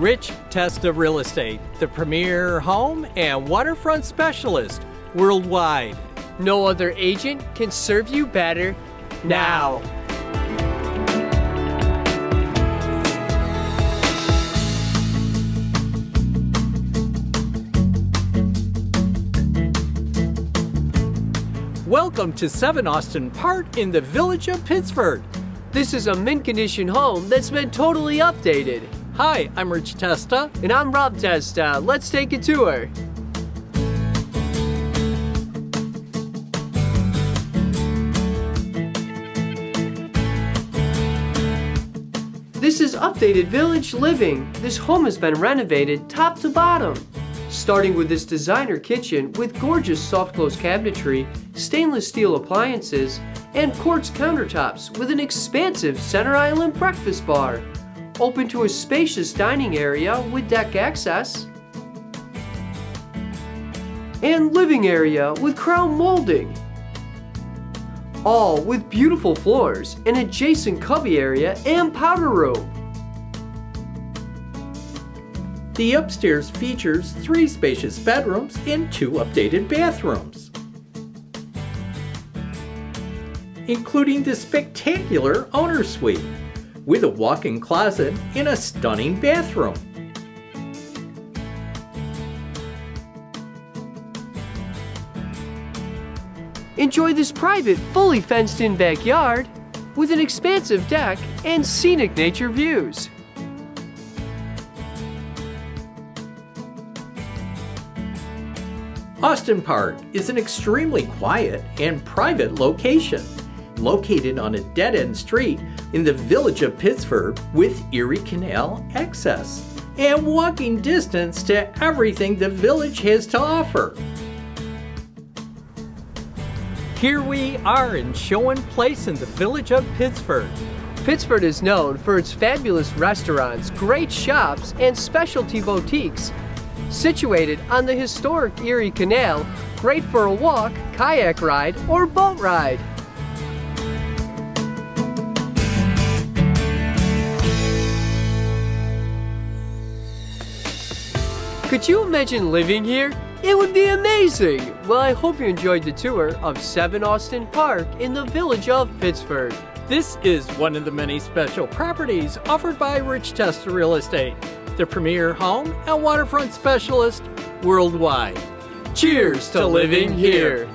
Rich Testa Real Estate, the premier home and waterfront specialist worldwide. No other agent can serve you better now. Welcome to 7 Austin Park in the village of Pittsford. This is a mint condition home that's been totally updated. Hi, I'm Rich Testa. And I'm Rob Testa. Let's take a tour. This is updated village living. This home has been renovated top to bottom. Starting with this designer kitchen with gorgeous soft close cabinetry, stainless steel appliances, and quartz countertops with an expansive center island breakfast bar. Open to a spacious dining area with deck access. And living area with crown molding. All with beautiful floors, an adjacent cubby area, and powder room. The upstairs features three spacious bedrooms and two updated bathrooms, including the spectacular owner suite with a walk-in closet and a stunning bathroom. Enjoy this private, fully fenced-in backyard with an expansive deck and scenic nature views. Austin Park is an extremely quiet and private location, located on a dead-end street in the village of Pittsford with Erie Canal access and walking distance to everything the village has to offer. Here we are in Schoen Place in the village of Pittsford. Pittsford is known for its fabulous restaurants, great shops, and specialty boutiques. Situated on the historic Erie Canal, great for a walk, kayak ride, or boat ride. Could you imagine living here? It would be amazing! Well, I hope you enjoyed the tour of 7 Austin Park in the village of Pittsford. This is one of the many special properties offered by Rich Testa Real Estate, the premier home and waterfront specialist worldwide. Cheers to living here!